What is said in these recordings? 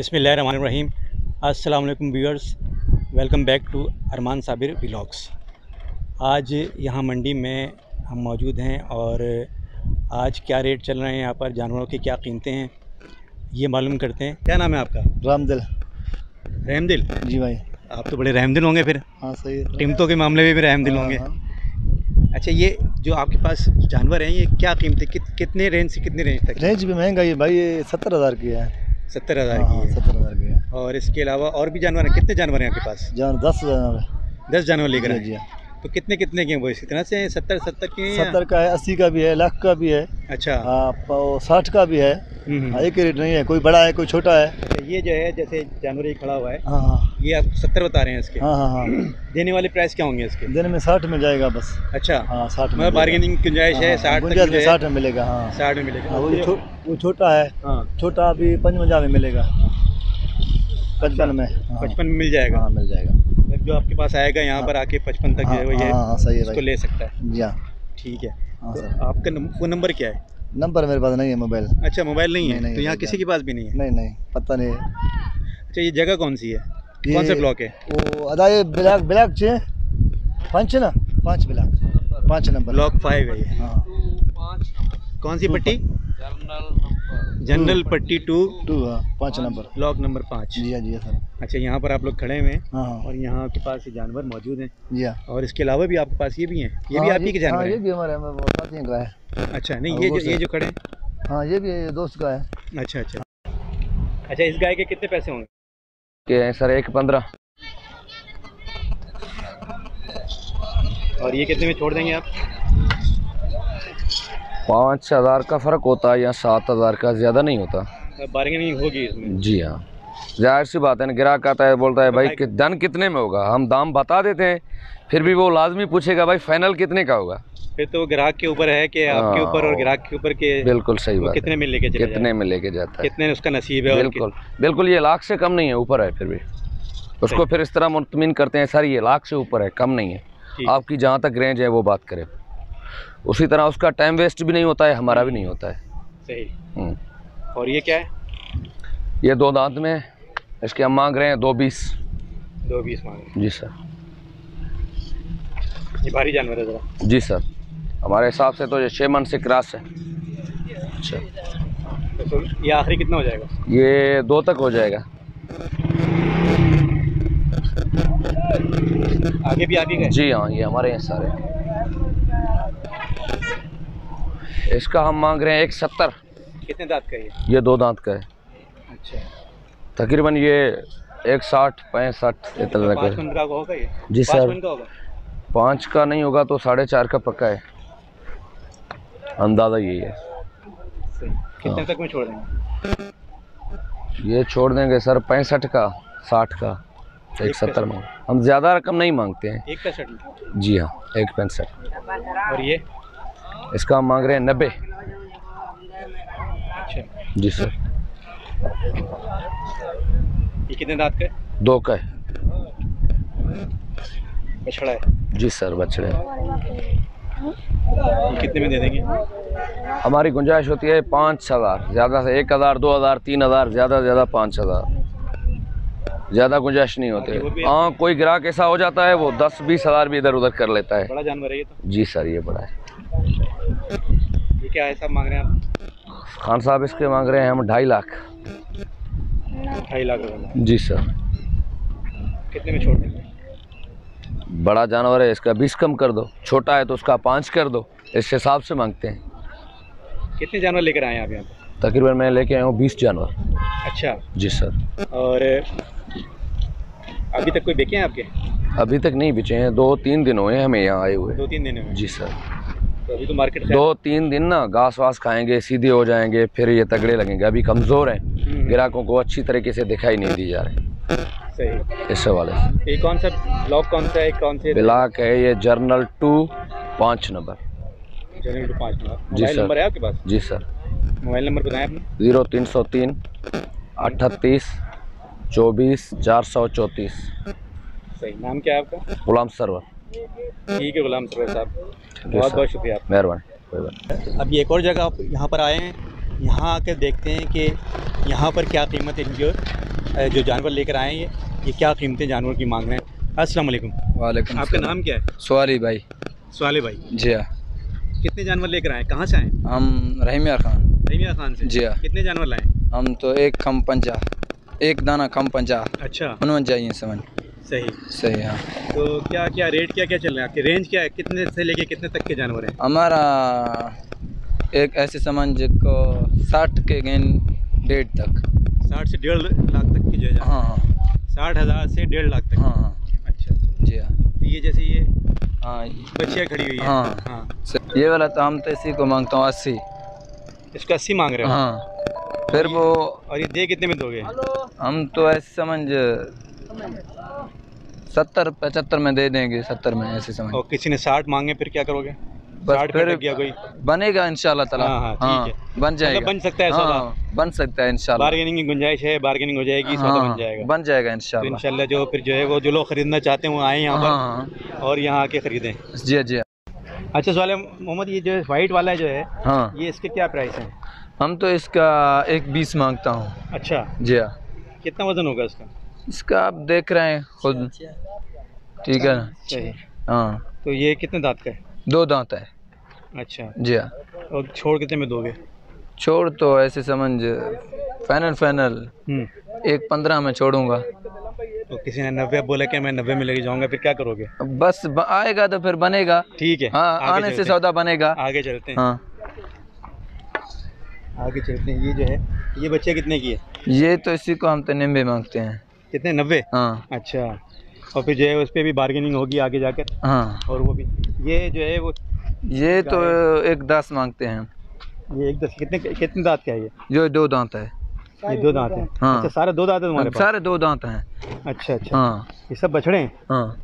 बिसमीम अस्सलाम वालेकुम viewers welcome back to Armaan Sabir vlogs. आज यहाँ मंडी में हम मौजूद हैं और आज क्या रेट चल रहे हैं यहाँ पर जानवरों की क्या कीमतें हैं ये मालूम करते हैं। क्या नाम है आपका? रामदिल। रहमदिल? जी भाई। आप तो बड़े रहमदिल होंगे फिर। हाँ सही है। कीमतों के मामले में भी रहमदिल हाँ, होंगे। हाँ। अच्छा ये जो आपके पास जानवर हैं ये क्या कीमतें कित, कितने रेंज से कितने रेंज तक रेंज भी महँगा ही है भाई ये सत्तर हज़ार की है। सत्तर हज़ार की है सत्तर हज़ार की है। और इसके अलावा और भी जानवर हैं? कितने जानवर हैं आपके पास? जानवर दस जानवर दस जानवर लेकर आए। हाँ। तो कितने कितने के हैं वो कितना से हैं सत्तर सत्तर के सत्तर का है अस्सी का भी है लाख का भी है। अच्छा। हाँ, साठ का भी। हाँ, एक ही रेट नहीं है कोई बड़ा है कोई छोटा है। अच्छा, ये जो है जैसे जानवर ये खड़ा हुआ है हाँ हाँ। ये आप सत्तर बता रहे हैं इसके। हाँ हाँ हाँ। देने वाले प्राइस क्या होंगे इसके? दिन में साठ में जाएगा बस। अच्छा। हाँ साठ में मतलब बार्गेनिंग गुंजाइश है साठ गुंजाइश में साठ में मिलेगा हाँ। साठ में मिलेगा। हाँ, वो वो छोटा है। हाँ। छोटा अभी पंचवंजा में मिलेगा। पचपन में हाँ, पचपन में मिल जाएगा। हाँ मिल जाएगा। जो आपके पास आएगा यहाँ पर आके पचपन तक जो है वो हाँ, ये हाँ, हाँ, सही है ले सकता है। जी हाँ। ठीक है। हाँ तो सर। आपका फ़ोन नंबर क्या है? नंबर मेरे पास नहीं है मोबाइल। अच्छा मोबाइल नहीं है? नहीं, नहीं, तो यहाँ किसी के पास भी नहीं है? नहीं नहीं पता नहीं है। अच्छा ये जगह कौन सी है? कौन सा ब्लॉक है? वो अदाए ब्लैक ब्लैक छे। पाँच ना? पाँच ब्लैक। पाँच नंबर। ब्लॉक फाइव है ये। हाँ। कौन सी पट्टी? जनरल पट्टी टू टू हाँ पाँच नंबर। ब्लॉक नंबर पाँच। जी हाँ जी हाँ सर। अच्छा यहाँ पर आप लोग खड़े हुए हैं हाँ हाँ। और यहाँ के पास ये जानवर मौजूद हैं। जी हाँ। और इसके अलावा भी आपके पास ये भी हैं? ये भी हाँ, आप ही के हाँ, जानवर ये भी हमारे साथियों का है अच्छा नहीं ये जो ये जो खड़े हैं। हाँ ये भी दोस्त का है। अच्छा अच्छा। अच्छा इस गाय के कितने पैसे होंगे? सर एक पंद्रह। और ये कितने में छोड़ देंगे आप? पाँच हज़ार का फ़र्क होता है या सात हज़ार का ज़्यादा नहीं होता। बार्गेनिंग होगी इसमें। जी हाँ। ज़ाहिर सी बात है ना ग्राहक आता है बोलता है भाई कि धन कितने में होगा? हम दाम बता देते हैं फिर भी वो लाजमी पूछेगा भाई फाइनल कितने का होगा? फिर तो ग्राहक के ऊपर है कि आपके ऊपर और हाँ। ग्राहक के ऊपर के बिल्कुल सही बात कितने में लेके कितने में लेके जाता है। कितने उसका नसीब है बिल्कुल। बिल्कुल ये लाख से कम नहीं है ऊपर है फिर भी। उसको फिर इस तरह मुतमिन करते हैं सर ये लाख से ऊपर है कम नहीं है। आपकी जहाँ तक रेंज है वो बात करें। उसी तरह उसका टाइम वेस्ट भी नहीं होता है हमारा भी नहीं होता है। सही। हम्म। और ये क्या है? ये दो दांत में इसके हम मांग रहे हैं दो बीस। दो बीस मांगे जी सर। ये भारी जानवर है ज़रा। जी सर। हमारे हिसाब से तो ये छः मन से क्रास है। अच्छा। तो ये आखिरी कितना हो जाएगा? ये दो तक हो जाएगा। आगे भी आगे गए? जी हाँ ये हमारे यहाँ सारे। इसका हम मांग रहे हैं एक सत्तर। कितने दांत का है ये दो दांत का है। अच्छा। तकरीबन ये एक साठ पैंसठ इतना का होगा ये? जी सर। मन का होगा? पाँच का नहीं होगा तो साढ़े चार का पक्का है। अंदाज़ा यही है। कितने हाँ। तक में छोड़ देंगे? ये छोड़ देंगे सर पैंसठ का साठ का एक सत्तर में। हम ज़्यादा रकम नहीं मांगते हैं। एक शर्ट जी हाँ एक पैंसठ। और ये? इसका हम मांग रहे हैं नब्बे। अच्छा। जी सर। ये कितने दांत का है? दो का है। बछड़ा है। जी सर बछड़े कितने में दे देंगे? हमारी गुंजाइश होती है पाँच हज़ार ज़्यादा से एक हज़ार दो हज़ार तीन हज़ार ज़्यादा से ज़्यादा पाँच हज़ार। ज़्यादा गुंजाइश नहीं होती। वो हाँ। कोई ग्राहक ऐसा हो जाता है वो दस बीस हज़ार भी इधर उधर कर लेता है। बड़ा जानवर है ये तो। जी सर ये बड़ा है। ये क्या है सब मांग रहे हैं आप? खान साहब इसके मांग रहे हैं हम ढाई लाख। ढाई लाख जी सर। कितने में छोड़ देंगे? बड़ा जानवर है इसका बीस कम कर दो। छोटा है तो उसका पाँच कर दो। इस हिसाब से मांगते हैं। कितने जानवर लेकर आए हैं आप यहाँ पे? तकरीबन मैं लेके आया हूँ बीस जानवर। अच्छा। जी सर। और अभी तक कोई बेचे हैं आपके? अभी तक नहीं बिचे हैं। दो तीन दिन हुए हैं हमें यहाँ आए हुए। दो तीन दिन में जी सर। तो अभी तो मार्केट दो तीन दिन ना घास वास खाएँगे सीधे हो जाएँगे फिर ये तगड़े लगेंगे। अभी कमज़ोर हैं। हम्म, ग्राहकों को अच्छी तरीके से दिखाई नहीं दी जा रही। सही। इस हवाले से। ये कौन सा ब्लॉक कौन सा है? कौन से ब्लाक है ये जर्नल टू पाँच नंबर। जनरल टू पाँच नंबर। जी सर। नंबर है आपके पास? जी सर। मोबाइल नंबर बताएँ आपने ज़ीरो तीन सौ तीन अट्ठतीस चौबीस चार सौ चौंतीस। सही। नाम क्या है आपका? गुलाम सरवर। ठीक है गुलाम सरवर साहब। बहुत बहुत शुक्रिया आपका। मेहरबानी कोई अभी एक और जगह आप यहाँ पर आए हैं। यहाँ आकर देखते हैं कि यहाँ पर क्या कीमत है इनकी जो जानवर लेकर आए हैं ये। ये क्या कीमतें जानवर की मांग रहे हैं। अस्सलाम वालेकुम। वालेकुम आपका नाम क्या है? सवारी भाई। सवाले भाई। जी हाँ कितने जानवर लेकर आए कहाँ से आए हम रहीमिया खान। रहीमिया खान से? जी हाँ। कितने जानवर लाए हम तो एक कम पंचा एक दाना कम पंचा अच्छा। उनवन चाहिए समझ सही। सही हाँ। तो क्या क्या रेट क्या क्या चल रहा है? आपके रेंज क्या है? कितने से लेके कितने तक के जानवर हैं? हमारा एक ऐसे समझ को साठ के गेन डेढ़ तक। साठ से डेढ़ लाख तक की जो है हाँ। हाँ साठ हज़ार से डेढ़ लाख तक। हाँ हाँ। अच्छा अच्छा। जी हाँ। तो ये जैसे ये हाँ बच्चियाँ खड़ी हुई है। हाँ। हाँ। ये वाला तो हम तो इसी को माँगता हूँ अस्सी। इसका अस्सी मांग रहे हो हाँ। फिर वो और ये दे कितने में दोगे? हम तो ऐसे समझ सत्तर पचहत्तर में दे देंगे सत्तर में ऐसे समझ। और किसी ने साठ मांगे फिर क्या करोगे? बस फिर गया कोई? बनेगा इंशाल्लाह ताला। हाँ, हाँ, हाँ, है। बन जाएगा। बन सकता है हाँ, बन सकता है इंशाल्लाह। बार्गेनिंग की गुंजाइश है बार्गेनिंग हो जाएगी हाँ, बन जाएगा। बन जाएगा तो इंशाल्लाह। इंशाल्लाह जो फिर जो है वो जो लोग खरीदना चाहते हैं वो आए यहाँ हाँ पर हाँ और यहाँ आके खरीदें। जी जी। अच्छा सवाल है मोहम्मद ये जो वाइट वाला जो है हाँ। ये इसके क्या प्राइस है? हम तो इसका एक बीस माँगता हूँ। अच्छा। जी हाँ। कितना वज़न होगा इसका? इसका आप देख रहे हैं खुद। ठीक है ना? हाँ। तो ये कितने दांत का है? दो दांत है। अच्छा। जी हाँ। और छोड़ कितने में दोगे? छोड़ तो ऐसे समझ फाइनल फाइनल। हम्म। एक पंद्रह में छोड़ूँगा। तो किसी ने नब्बे बोला कि मैं नब्बे में लेके जाऊँगा फिर क्या करोगे? बस आएगा तो फिर बनेगा। ठीक है हाँ आने से सौदा बनेगा। आगे चलते हैं। हाँ। आगे चलते हैं। ये जो है ये बच्चे कितने की है? ये तो इसी को हम तो निम्बे मांगते हैं। कितने? नब्बे? हाँ। अच्छा। और फिर जो है उस पर भी बार्गेनिंग होगी आगे जाकर? हाँ। और वो भी। ये जो है वो ये तो एक दस मांगते हैं। ये एक दस कितने कितने दांत का है ये? जो दो दांत है। ये दो दांत है। हाँ। अच्छा सारे दो दांत हैं तुम्हारे पास? सारे दो दांत हैं। अच्छा अच्छा। हाँ। ये सब बछड़े हैं? हाँ।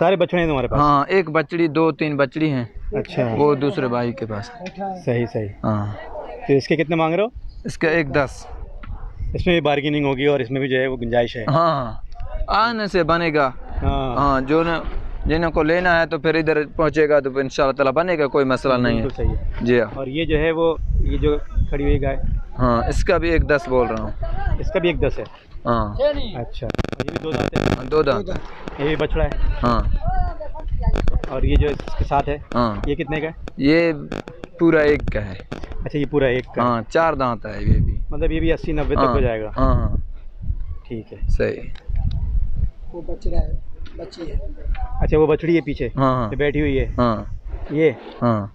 सारे बछड़े हैं तुम्हारे पास? हाँ एक बचड़ी दो तीन बचड़ी हैं। अच्छा। वो दूसरे भाई के पास। सही सही। हाँ। तो इसके कितने मांग रहे हो? इसका एक दस। इसमें भी बार्गेनिंग होगी और इसमें भी जो है वो गुंजाइश है। हाँ हाँ। आने से बनेगा। हाँ। हाँ जो न जिन्हों को लेना है तो फिर इधर पहुंचेगा तो इन ताला बनेगा कोई मसला नहीं बिल्कुल है सही है। जी हाँ। और ये जो है वो ये जो खड़ी हुई गाय। हाँ इसका भी एक दस बोल रहा हूँ। इसका भी एक दस है? हाँ। अच्छा और ये भी दो दांत है। हाँ, दो दांत। ये भी बछड़ा है? हाँ। और ये जो इसके साथ है हाँ। ये कितने का है? ये पूरा एक का है। अच्छा ये पूरा एक का। हाँ चार दांत है ये भी। मतलब ये भी अस्सी नब्बे तक हाँ, हो जाएगा। हाँ हाँ। ठीक है। सही। वो बछड़ा है बच्ची है। अच्छा वो बछड़ी है पीछे। हाँ हाँ। बैठी हुई है। हाँ। ये? हाँ।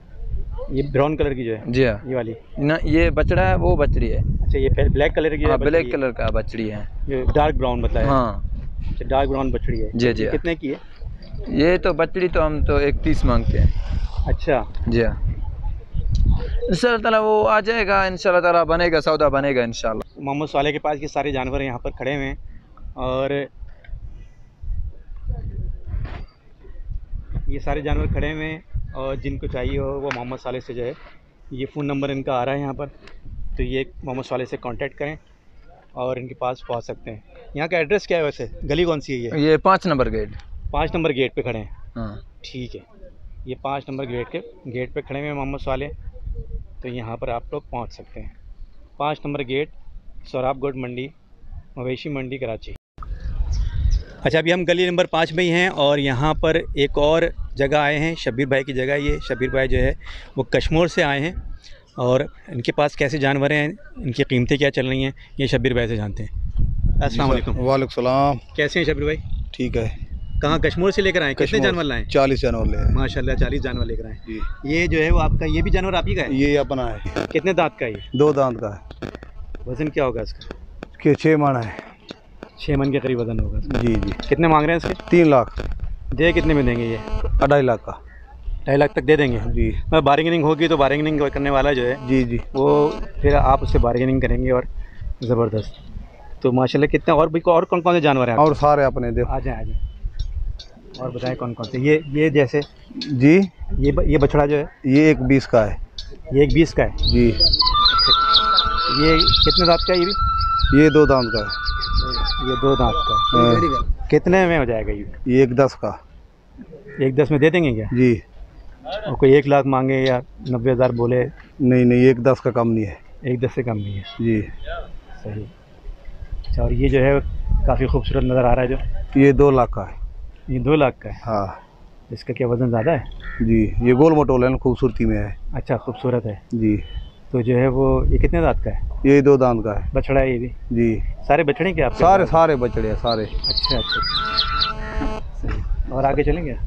ये ब्राउन कलर की जो है जी हाँ। ये वाली। ना ये बछड़ा है वो बछड़ी है। अच्छा ये ब्लैक कलर की हाँ ब्लैक कलर का बछड़ी है। जो डार्क ब्राउन बताया। हाँ। अच्छा डार्क ब्राउन बछड़ी है। जी जी ये हाँ। कितने की है? ये तो बछड़ी तो हम तो एक तीस मांगते हैं। अच्छा। जी हाँ। इंशाल्लाह ताला वो आ जाएगा इंशाल्लाह ताला बनेगा सौदा बनेगा इंशाल्लाह। मोहम्मद साले के पास ये सारे जानवर यहाँ पर खड़े हुए हैं। और ये सारे जानवर खड़े हुए हैं और जिनको चाहिए हो वो मोहम्मद साले से जो है ये फ़ोन नंबर इनका आ रहा है यहाँ पर। तो ये मोहम्मद साले से कांटेक्ट करें और इनके पास पहुँच सकते हैं। यहाँ का एड्रेस क्या है वैसे? गली कौन सी है ये? ये पाँच नंबर गेट। पाँच नंबर गेट पे खड़े हैं। हाँ। ठीक है। ये पाँच नंबर गेट के गेट पे खड़े हुए हैं मोहम्मद साले तो यहाँ पर आप लोग पहुँच सकते हैं। पाँच नंबर गेट सौराबगढ़ मंडी मवेशी मंडी कराची। अच्छा अभी हम गली नंबर पाँच में ही हैं और यहाँ पर एक और जगह आए हैं शब्बीर भाई की जगह। ये शब्बीर भाई जो है वो कश्मीर से आए हैं और इनके पास कैसे जानवर हैं इनकी कीमतें क्या चल रही हैं ये शब्बीर भाई से जानते हैं। अस्सलाम वालेकुम वालेकुम सलाम। कैसे हैं शब्बीर भाई? ठीक है। कहाँ कश्मीर से लेकर आए? कितने जानवर लाए? चालीस जानवर ले। माशाल्लाह चालीस जानवर लेकर आए। ये जो है वो आपका ये भी जानवर आप ही का है? ये अपना है। कितने दांत का है ये? दो दांत का है। वज़न क्या होगा इसका? छः मन है। छः मन के करीब वज़न होगा जी जी। कितने मांग रहे हैं इसके? तीन लाख। दे कितने में देंगे ये? अढ़ाई लाख का। ढाई लाख तक दे देंगे? जी। मैं बार्गेनिंग होगी तो बार्गेनिंग करने वाला जो है जी जी। वो फिर आप उससे बार्गेनिंग करेंगे और ज़बरदस्त। तो माशाल्लाह कितने और भी और कौन कौन से जानवर हैं और सारे अपने दे आ जाए आ जाएँ। और बताएँ कौन कौन से? ये ये जैसे जी। ये ब- ये बछड़ा जो है? ये एक बीस का है। ये एक बीस का है? जी। ये कितने दांत का है ये भी? ये दो दांत का है। ये दो दांत का हाँ, कितने में हो जाएगा ये? ये एक दस का। एक दस में दे देंगे क्या? जी। और कोई एक लाख मांगे या नब्बे हज़ार बोले? नहीं नहीं एक दस का कम नहीं है। एक दस से कम नहीं है। जी। सही। अच्छा और ये जो है काफ़ी खूबसूरत नज़र आ रहा है जो। ये दो लाख का है। ये दो लाख का है। हाँ। इसका क्या वज़न ज़्यादा है? जी ये गोल मटोल है ना खूबसूरती में है। अच्छा खूबसूरत है। जी। तो जो है वो ये कितने दांत का है? ये दो दांत का है। बछड़ा है ये भी? जी। सारे बछड़े क्या आपके सारे सारे बछड़े हैं सारे। अच्छा अच्छा सही और आगे चलेंगे?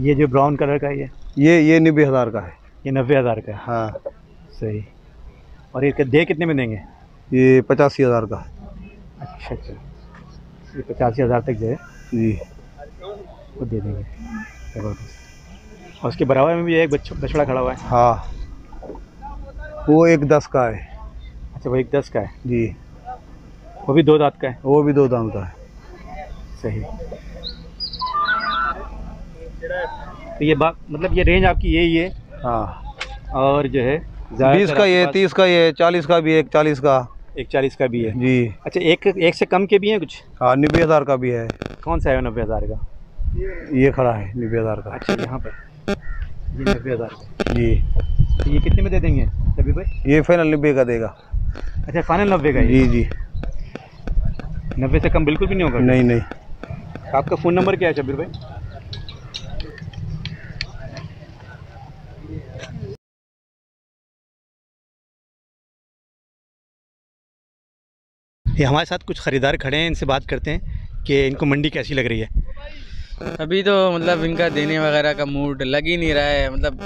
ये जो ब्राउन कलर का ये? ये ये नब्बे हज़ार का है। ये नब्बे हज़ार का है। हाँ। सही। और ये दे कितने में देंगे? ये पचासी हज़ार का है। अच्छा अच्छा। ये पचासी हज़ार तक जो है जी। वो दे देंगे। ज़बरदस्त। और उसके बराबर में भी एक बच्चा बछड़ा खड़ा हुआ है। हाँ। वो एक दस का है। अच्छा वो एक दस का है? जी। वो भी दो दांत का है? वो भी दो दांत का है। सही। तो ये बात मतलब ये रेंज आपकी यही है? हाँ। और जो है बीस का ये तीस का ये चालीस का भी है एक चालीस का। एक चालीस का भी है। जी। अच्छा एक एक से कम के भी हैं कुछ? हाँ नब्बे हज़ार का भी है। कौन सा है नब्बे हज़ार का? ये खड़ा है नब्बे हज़ार का। अच्छा यहाँ पर। ये नब्बे हज़ार का। जी। तो ये कितने में दे देंगे रवि भाई ये फाइनल नब्बे का देगा। अच्छा फाइनल नब्बे का जी जी। नब्बे से कम बिल्कुल भी नहीं होगा। नहीं नहीं। आपका फ़ोन नंबर क्या है शबीर भाई? ये हमारे साथ कुछ ख़रीदार खड़े हैं इनसे बात करते हैं। कि इनको मंडी कैसी लग रही है? अभी तो मतलब इनका देने वगैरह का मूड लग ही नहीं रहा है। मतलब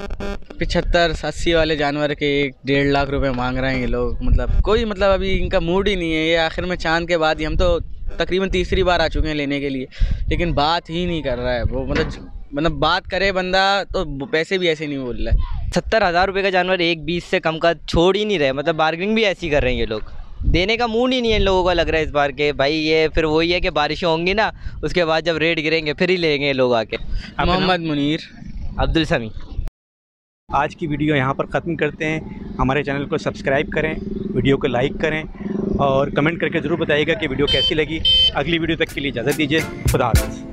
पिछहत्तर अस्सी वाले जानवर के एक डेढ़ लाख रुपए मांग रहे हैं ये लोग। मतलब कोई मतलब अभी इनका मूड ही नहीं है। ये आखिर में चाँद के बाद ही हम तो तकरीबन तीसरी बार आ चुके हैं लेने के लिए। लेकिन बात ही नहीं कर रहा है वो। मतलब मतलब बात करे बंदा तो पैसे भी ऐसे नहीं बोल रहा है। सत्तर हज़ार रुपये का जानवर एक बीस से कम का छोड़ ही नहीं रहे। मतलब बार्गेनिंग भी ऐसी कर रहे हैं ये लोग। देने का मूड ही नहीं है इन लोगों का लग रहा है इस बार के। भाई ये फिर वही है कि बारिशें होंगी ना उसके बाद जब रेट गिरेंगे फिर ही लेंगे लोग आके। मोहम्मद मुनीर। अब्दुल समी। आज की वीडियो यहाँ पर ख़त्म करते हैं। हमारे चैनल को सब्सक्राइब करें वीडियो को लाइक करें और कमेंट करके ज़रूर बताइएगा कि वीडियो कैसी लगी। अगली वीडियो तक के लिए इजाज़त दीजिए। खुदा हाफ़िज़।